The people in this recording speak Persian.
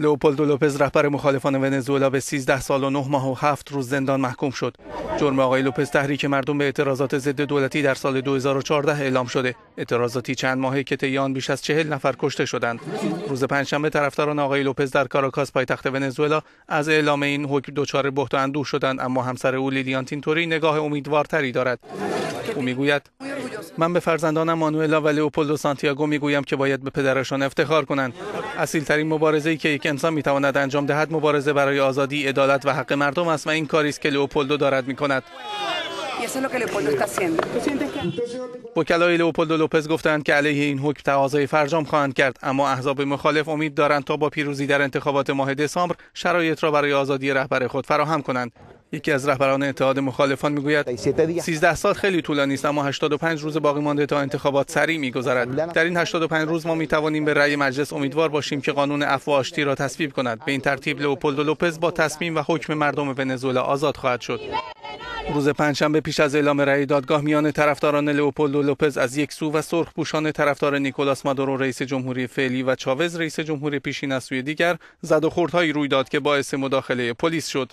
لئوپولدو لوپز رهبر مخالفان ونزوئلا به 13 سال و 9 ماه و 7 روز زندان محکوم شد. جرم آقای لوپز تحریک مردم به اعتراضات ضد دولتی در سال 2014 اعلام شده. اعتراضاتی چند ماهه که طی آن بیش از 40 نفر کشته شدند. روز پنجشنبه طرفداران آقای لوپز در کاراکاس پایتخت ونزوئلا از اعلام این حکم دچار بهت و اندوه شدند اما همسر او لیلیان تینتوری نگاه امیدوارتری دارد. او می‌گوید من به فرزندانم مانوئلا و لئوپولدو سانتیاگو می‌گویم که باید به پدرشان افتخار کنند. اصیل ترین مبارزه ای که یک انسان می‌تواند انجام دهد مبارزه برای آزادی عدالت و حق مردم است و این کاری است که لئوپولدو دارد می‌کند. وکلای لئوپولدو لوپز گفتند که علیه این حکم تقاضای فرجام خواهند کرد اما احزاب مخالف امید دارند تا با پیروزی در انتخابات ماه دسامبر شرایط را برای آزادی رهبر خود فراهم کنند. یکی از رهبران اتحاد مخالفان می‌گوید 13 سال خیلی طولانی است اما 85 روز باقی مانده تا انتخابات سریع میگذرد. در این 85 روز ما می توانیم به رأی مجلس امیدوار باشیم که قانون عفو آشتی را تصویب کند. به این ترتیب لئوپولدو لوپز با تصمیم و حکم مردم ونزوئلا آزاد خواهد شد. روز پنجشنبه پیش از اعلام رأی دادگاه میان طرفداران لئوپولدو لوپز از یک سو و سرخپوشان طرفدار نیکولاس مادورو رئیس جمهوری فعلی و چاوز رئیس جمهوری پیشین از سوی دیگر زد و خوردهایی روی داد که باعث مداخله پلیس شد.